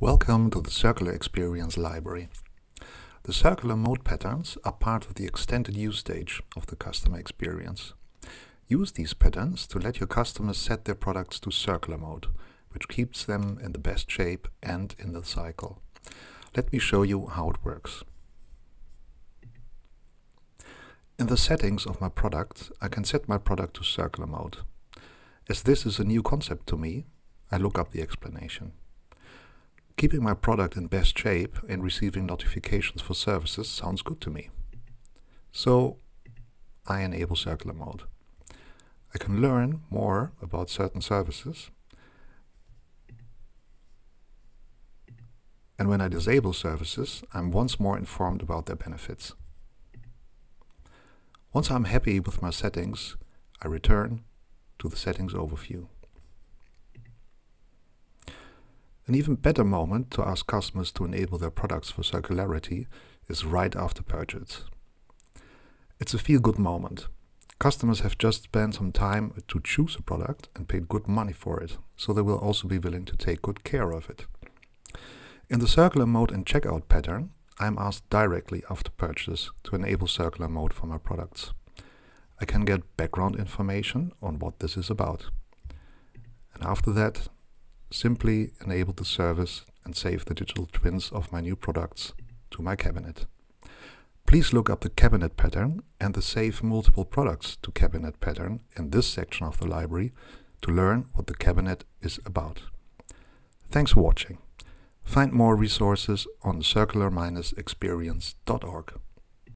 Welcome to the Circular Experience Library. The circular mode patterns are part of the extended use stage of the customer experience. Use these patterns to let your customers set their products to circular mode, which keeps them in the best shape and in the cycle. Let me show you how it works. In the settings of my product, I can set my product to circular mode. As this is a new concept to me, I look up the explanation. Keeping my product in best shape and receiving notifications for services sounds good to me. So I enable circular mode. I can learn more about certain services. And when I disable services, I'm once more informed about their benefits. Once I'm happy with my settings, I return to the settings overview. An even better moment to ask customers to enable their products for circularity is right after purchase. It's a feel-good moment. Customers have just spent some time to choose a product and paid good money for it, so they will also be willing to take good care of it. In the circular mode and checkout pattern, I am asked directly after purchase to enable circular mode for my products. I can get background information on what this is about. And after that, simply enable the service and save the digital twins of my new products to my cabinet. Please look up the cabinet pattern and the Save Multiple Products to Cabinet pattern in this section of the library to learn what the cabinet is about. Thanks for watching. Find more resources on circular-experience.org.